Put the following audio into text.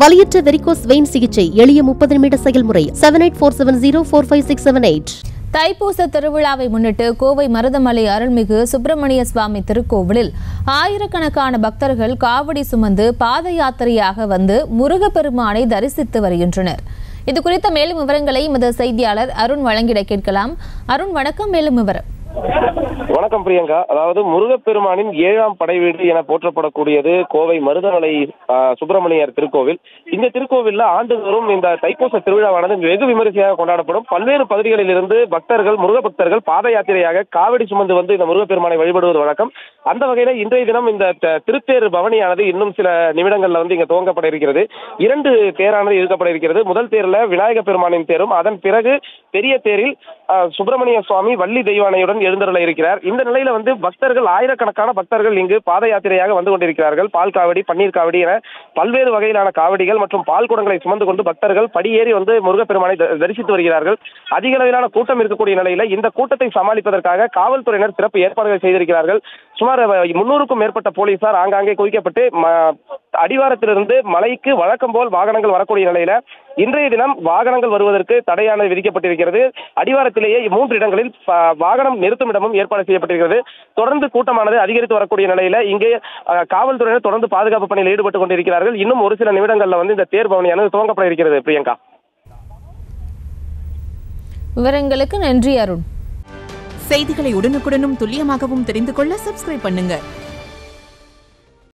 வலியற்ற varicose vein சிகிச்சை எளிய முப்பது நிமிட செயல்முறை seven eight four seven zero four five six seven eight தைப்பூச திருவிழாவை முன்னிட்டு கோவை மருதமலை அருள்மிகு சுப்பிரமணிய சுவாமி திருக்கோவிலில் ஆயிரக்கணக்கான பக்தர்கள் காவடி சுமந்து பாத யாத்திரையாக வந்து முருகப்பெருமானை தரிசித்து வருகின்றனர். இது குறித்த மேலும் விவரங்களை எமது செய்தியாளர் அருண் வழங்கிட கேட்கலாம். அருண் வணக்கம். மேலும் விவரம். வணக்கம் பிரியங்கா. அதாவது முருகப்பெருமானின் ஏழாம் படை வீடு என போற்றப்படக்கூடியது கோவை மருதமலை சுப்பிரமணியர் திருக்கோவில். இந்த திருக்கோவில்ல ஆண்டுதோறும் இந்த தைப்பூச திருவிழாவானது வெகு விமரிசையாக கொண்டாடப்படும். பல்வேறு பகுதிகளில் இருந்து பக்தர்கள் முருக பக்தர்கள் பாத யாத்திரையாக காவடி சுமந்து வந்து இந்த முருகப்பெருமானை வழிபடுவது வழக்கம். அந்த வகையில இன்றைய தினம் இந்த திருத்தேர் பவனியானது இன்னும் சில நிமிடங்கள்ல வந்து இங்க துவங்கப்பட இருக்கிறது. இரண்டு தேரானது இழுக்கப்பட இருக்கிறது. முதல் தேர்ல விநாயக பெருமானின் தேரும் அதன் பிறகு பெரிய தேரில் சுப்பிரமணிய சுவாமி வள்ளி தெய்வானையுடன் எழுந்தருள இருக்கிறார். இந்த நிலையில வந்து பக்தர்கள் ஆயிரக்கணக்கான பக்தர்கள் இங்கு பாத யாத்திரையாக வந்து கொண்டிருக்கிறார்கள். பால் காவடி பன்னீர் காவடி என பல்வேறு வகையிலான காவடிகள் மற்றும் பால் குடங்களை சுமந்து கொண்டு பக்தர்கள் படியேறி வந்து முருகப்பெருமானை தரிசித்து வருகிறார்கள். அதிக அளவிலான கூட்டம் இருக்கக்கூடிய நிலையில இந்த கூட்டத்தை சமாளிப்பதற்காக காவல்துறையினர் சிறப்பு ஏற்பாடுகள் செய்திருக்கிறார்கள். சுமார் முன்னூறுக்கும் மேற்பட்ட போலீசார் ஆங்காங்கே குவிக்கப்பட்டு அடிவாரத்திலிருந்து மலைக்கு வழக்கம் போல் வாகனங்கள் வரக்கூடிய நிலையில இன்றைய தினம் வாகனங்கள் வருவதற்கு தடையானது விதிக்கப்பட்டிருக்கிறது. அடிவாரத்திலேயே மூன்று இடங்களில் வாகனம் நிறுத்தும் இடமும் ஏற்பாடு செய்யப்பட்டிருக்கிறது. தொடர்ந்து கூட்டமானது அதிகரித்து வரக்கூடிய நிலையில இங்கே காவல்துறையினர் தொடர்ந்து பாதுகாப்பு பணியில் ஈடுபட்டு கொண்டிருக்கிறார்கள். இன்னும் ஒரு சில நிமிடங்கள்ல வந்து இந்த தேர் பவனியானது துவங்கப்பட இருக்கிறது பிரியங்கா. விவரங்களுக்கு நன்றி அருண். செய்திகளை உடனுக்குடனும் துல்லியமாகவும் தெரிந்து கொள்ள சப்ஸ்கிரைப் பண்ணுங்க.